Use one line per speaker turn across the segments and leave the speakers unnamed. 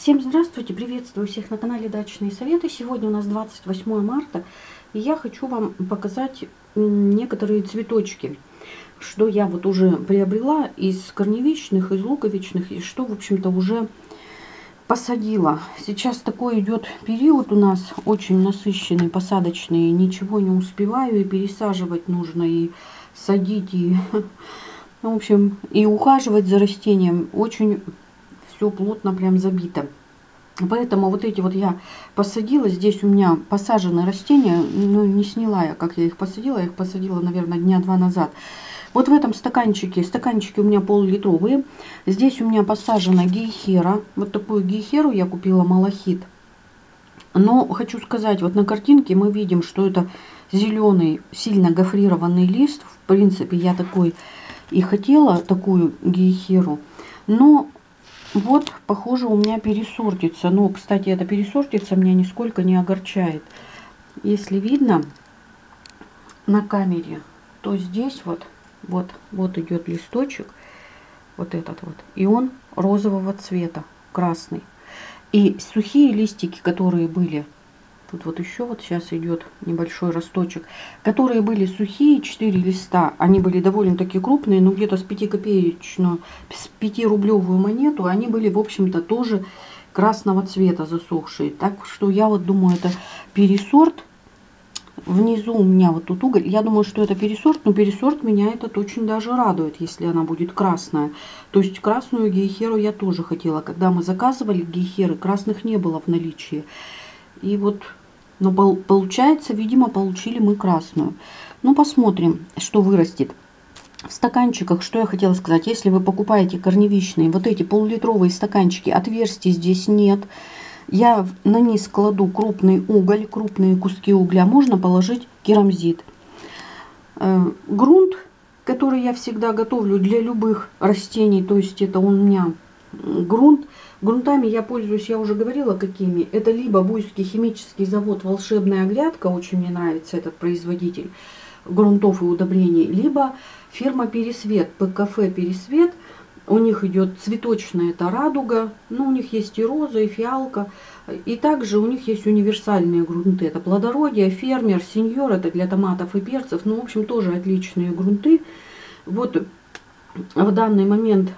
Всем здравствуйте, приветствую всех на канале Дачные Советы. Сегодня у нас 28 марта, и я хочу вам показать некоторые цветочки, что я вот уже приобрела из корневичных, из луковичных, и что, в общем-то, уже посадила. Сейчас такой идет период у нас очень насыщенный, посадочный, ничего не успеваю, и пересаживать нужно, и садить, и, в общем, и ухаживать за растением. Очень все плотно прям забито. Поэтому вот эти вот я посадила. Здесь у меня посажены растения. Ну, не сняла я, как я их посадила. Я их посадила, наверное, дня два назад. Вот в этом стаканчике, стаканчики у меня пол-литровые. Здесь у меня посажена гейхера. Вот такую гейхеру я купила, малахит. Но хочу сказать, вот на картинке мы видим, что это зеленый, сильно гофрированный лист. В принципе, я такой и хотела, такую гейхеру. Но вот, похоже, у меня пересортится. Но, кстати, это пересортится меня нисколько не огорчает. Если видно на камере, то здесь вот, вот, вот идет листочек, вот этот вот, и он розового цвета, красный. И сухие листики, которые были Тут вот еще вот сейчас идет небольшой росточек. Которые были сухие, 4 листа. Они были довольно-таки крупные, но где-то с 5 копеечную, с 5 рублевую монету. Они были, в общем-то, тоже красного цвета засохшие. Так что я вот думаю, это пересорт. Внизу у меня вот тут уголь. Я думаю, что это пересорт, но пересорт меня этот очень даже радует, если она будет красная. То есть красную гейхеру я тоже хотела. Когда мы заказывали гейхеры, красных не было в наличии. И вот но получается, видимо, получили мы красную. Ну, посмотрим, что вырастет. В стаканчиках, что я хотела сказать, если вы покупаете корневичные, вот эти полулитровые стаканчики, отверстий здесь нет. Я на низ кладу крупный уголь, крупные куски угля, можно положить керамзит. Э, грунт, который я всегда готовлю для любых растений, то есть это у меня грунт Грунтами я пользуюсь, я уже говорила, какими. Это либо Буйский химический завод «Волшебная грядка», очень мне нравится этот производитель грунтов и удобрений, либо фирма «Пересвет», ПКФ «Пересвет». У них идет цветочная, это радуга, ну, у них есть и роза, и фиалка. И также у них есть универсальные грунты. Это плодородие, фермер, сеньор, это для томатов и перцев. Ну, в общем, тоже отличные грунты. Вот в данный момент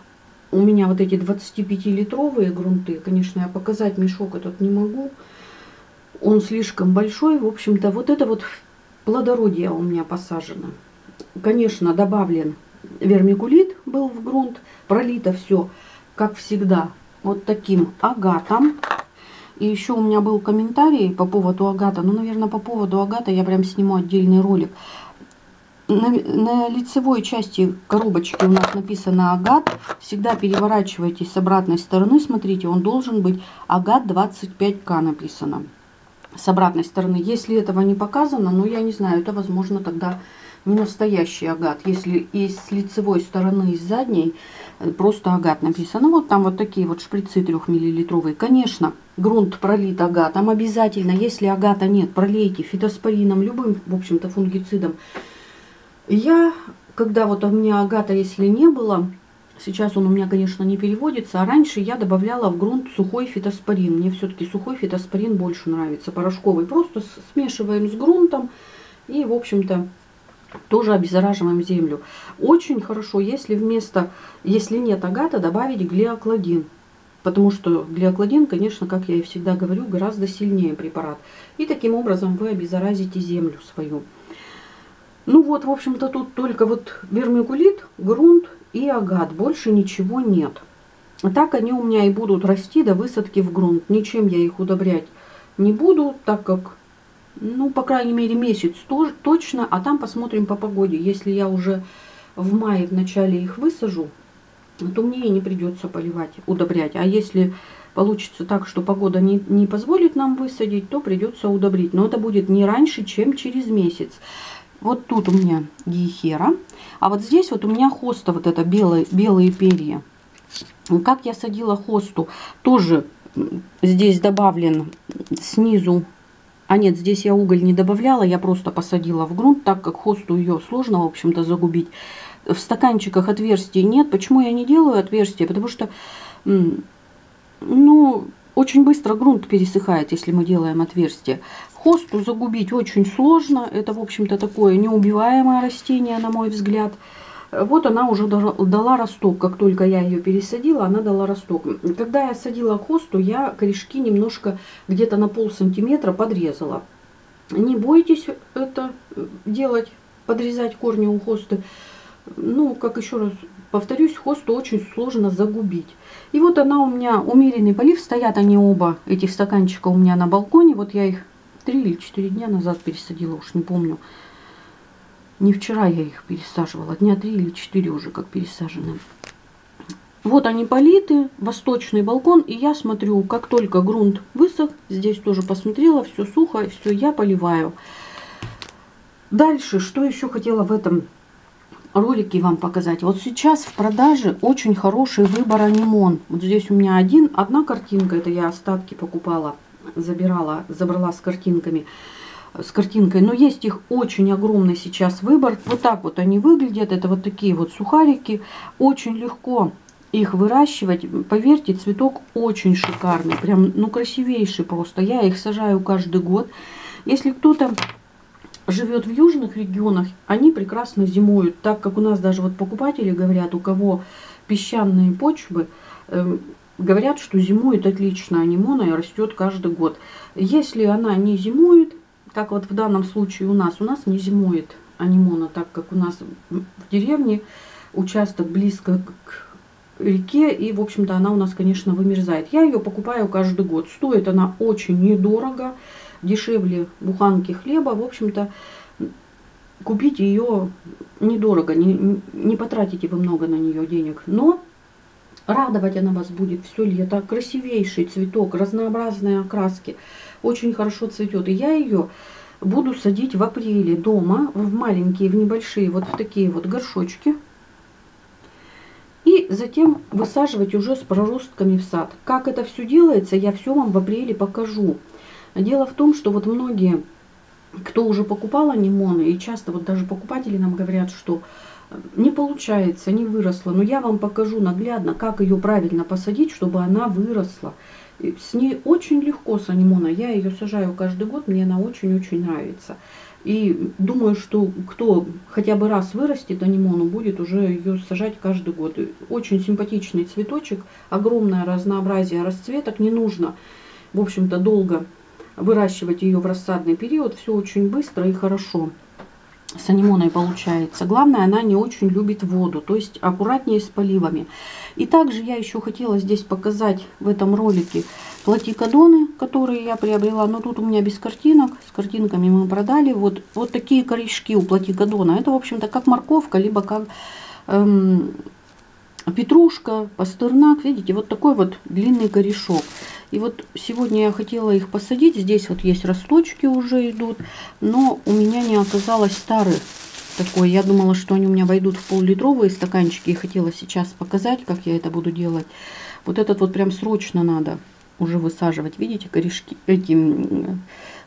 у меня вот эти 25-литровые грунты. Конечно, я показать мешок этот не могу. Он слишком большой. В общем-то, вот это вот плодородие у меня посажено. Конечно, добавлен вермикулит был в грунт. Пролито все, как всегда, вот таким агатом. И еще у меня был комментарий по поводу агата. Ну, наверное, по поводу агата я прям сниму отдельный ролик на, на лицевой части коробочки у нас написано агат. Всегда переворачивайте с обратной стороны. Смотрите, он должен быть агат 25к написано. С обратной стороны. Если этого не показано, ну я не знаю, это возможно тогда не настоящий агат. Если и с лицевой стороны, и с задней э, просто агат написано. Вот там вот такие вот шприцы 3 миллилитровые. Конечно, грунт пролит агатом обязательно. Если агата нет, пролейте фитоспорином, любым, в общем-то, фунгицидом. Я, когда вот у меня агата, если не было, сейчас он у меня, конечно, не переводится, а раньше я добавляла в грунт сухой фитоспорин. Мне все-таки сухой фитоспорин больше нравится, порошковый. Просто смешиваем с грунтом и, в общем-то, тоже обеззараживаем землю. Очень хорошо, если вместо, если нет агата, добавить глиокладин. Потому что глиокладин, конечно, как я и всегда говорю, гораздо сильнее препарат. И таким образом вы обеззаразите землю свою. Ну вот, в общем-то, тут только вот вермикулит, грунт и агат. Больше ничего нет. Так они у меня и будут расти до высадки в грунт. Ничем я их удобрять не буду, так как, ну, по крайней мере, месяц тоже, точно. А там посмотрим по погоде. Если я уже в мае в начале их высажу, то мне и не придется поливать, удобрять. А если получится так, что погода не, не позволит нам высадить, то придется удобрить. Но это будет не раньше, чем через месяц. Вот тут у меня гейхера. А вот здесь вот у меня хоста, вот это белые, белые перья. Как я садила хосту, тоже здесь добавлен снизу. А нет, здесь я уголь не добавляла, я просто посадила в грунт, так как хосту ее сложно, в общем-то, загубить. В стаканчиках отверстий нет. Почему я не делаю отверстия? Потому что, ну, очень быстро грунт пересыхает, если мы делаем отверстие. Хосту загубить очень сложно. Это, в общем-то, такое неубиваемое растение, на мой взгляд. Вот она уже дала росток. Как только я ее пересадила, она дала росток. Когда я садила хосту, я корешки немножко где-то на пол сантиметра подрезала. Не бойтесь это делать, подрезать корни у хосты. Ну, как еще раз повторюсь, хосту очень сложно загубить. И вот она у меня, умеренный полив, стоят они оба, этих стаканчика у меня на балконе. Вот я их три или четыре дня назад пересадила, уж не помню. Не вчера я их пересаживала, дня три или четыре уже как пересажены. Вот они политы, восточный балкон, и я смотрю, как только грунт высох, здесь тоже посмотрела, все сухо, все, я поливаю. Дальше, что еще хотела в этом ролике вам показать. Вот сейчас в продаже очень хороший выбор анимон. Вот здесь у меня один, одна картинка, это я остатки покупала, забирала, забрала с картинками с картинкой. Но есть их очень огромный сейчас выбор. Вот так вот они выглядят. Это вот такие вот сухарики. Очень легко их выращивать. Поверьте, цветок очень шикарный. Прям, ну, красивейший просто. Я их сажаю каждый год. Если кто-то живет в южных регионах, они прекрасно зимуют. Так как у нас даже вот покупатели говорят, у кого песчаные почвы, э, говорят, что зимует отлично анимона и растет каждый год. Если она не зимует, как вот в данном случае у нас, у нас не зимует анимона, так как у нас в деревне участок близко к реке, и, в общем-то, она у нас, конечно, вымерзает. Я ее покупаю каждый год. Стоит она очень недорого, дешевле буханки хлеба. В общем-то, купить ее недорого, не, не потратите вы много на нее денег. Но радовать она вас будет все лето. Красивейший цветок, разнообразные окраски очень хорошо цветет. И я ее буду садить в апреле дома в маленькие, в небольшие, вот в такие вот горшочки. И затем высаживать уже с проростками в сад. Как это все делается, я все вам в апреле покажу. Дело в том, что вот многие, кто уже покупал анимоны, и часто вот даже покупатели нам говорят, что не получается, не выросла. Но я вам покажу наглядно, как ее правильно посадить, чтобы она выросла. С ней очень легко с анимона. Я ее сажаю каждый год, мне она очень-очень нравится. И думаю, что кто хотя бы раз вырастет анимону, будет уже ее сажать каждый год. Очень симпатичный цветочек, огромное разнообразие расцветок. Не нужно, в общем-то, долго выращивать ее в рассадный период. Все очень быстро и хорошо с анимоной получается. Главное, она не очень любит воду, то есть аккуратнее с поливами. И также я еще хотела здесь показать в этом ролике платикодоны, которые я приобрела. Но тут у меня без картинок, с картинками мы продали. Вот, вот такие корешки у платикодона. Это, в общем-то, как морковка, либо как эм, петрушка, пастернак. Видите, вот такой вот длинный корешок. И вот сегодня я хотела их посадить. Здесь вот есть росточки уже идут. Но у меня не оказалось старых такой. Я думала, что они у меня войдут в пол-литровые стаканчики. И хотела сейчас показать, как я это буду делать. Вот этот вот прям срочно надо уже высаживать. Видите, корешки, эти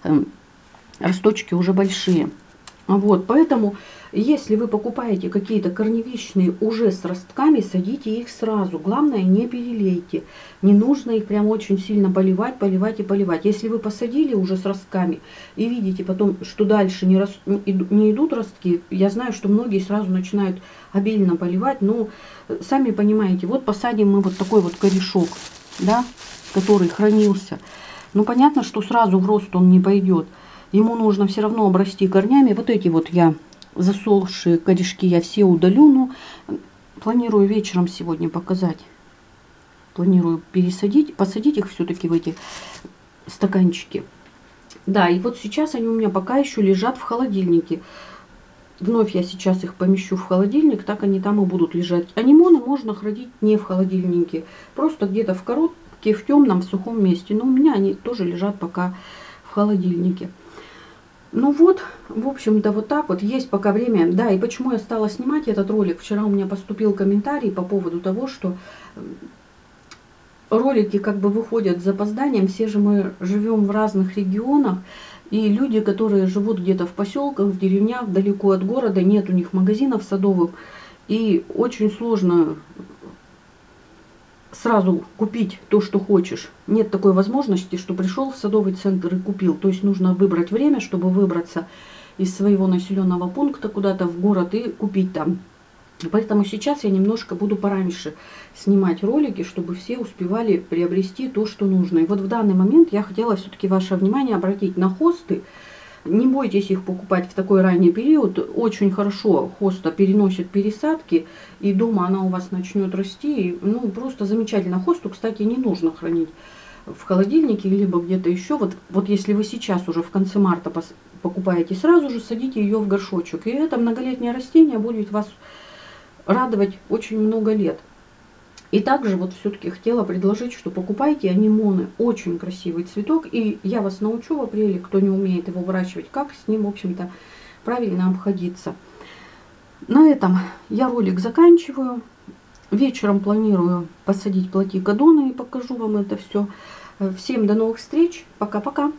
э, росточки уже большие. Вот, поэтому если вы покупаете какие-то корневищные уже с ростками, садите их сразу. Главное, не перелейте. Не нужно их прям очень сильно поливать, поливать и поливать. Если вы посадили уже с ростками и видите потом, что дальше не, рас... не идут ростки, я знаю, что многие сразу начинают обильно поливать. Но сами понимаете, вот посадим мы вот такой вот корешок, да, который хранился. Ну, понятно, что сразу в рост он не пойдет. Ему нужно все равно обрасти корнями. Вот эти вот я засохшие корешки я все удалю, но планирую вечером сегодня показать. Планирую пересадить, посадить их все-таки в эти стаканчики. Да, и вот сейчас они у меня пока еще лежат в холодильнике. Вновь я сейчас их помещу в холодильник, так они там и будут лежать. Анимоны можно хранить не в холодильнике, просто где-то в коробке, в темном, в сухом месте. Но у меня они тоже лежат пока в холодильнике. Ну вот, в общем-то, вот так вот. Есть пока время. Да, и почему я стала снимать этот ролик? Вчера у меня поступил комментарий по поводу того, что ролики как бы выходят с запозданием. Все же мы живем в разных регионах. И люди, которые живут где-то в поселках, в деревнях, далеко от города, нет у них магазинов садовых. И очень сложно сразу купить то, что хочешь. Нет такой возможности, что пришел в садовый центр и купил. То есть нужно выбрать время, чтобы выбраться из своего населенного пункта куда-то в город и купить там. Поэтому сейчас я немножко буду пораньше снимать ролики, чтобы все успевали приобрести то, что нужно. И вот в данный момент я хотела все-таки ваше внимание обратить на хосты. Не бойтесь их покупать в такой ранний период. Очень хорошо хоста переносит пересадки, и дома она у вас начнет расти. Ну, просто замечательно. Хосту, кстати, не нужно хранить в холодильнике, либо где-то еще. Вот, вот если вы сейчас уже в конце марта покупаете, сразу же садите ее в горшочек. И это многолетнее растение будет вас радовать очень много лет. И также вот все-таки хотела предложить, что покупайте анимоны. Очень красивый цветок. И я вас научу в апреле, кто не умеет его выращивать, как с ним, в общем-то, правильно обходиться. На этом я ролик заканчиваю. Вечером планирую посадить платикодоны и покажу вам это все. Всем до новых встреч. Пока-пока.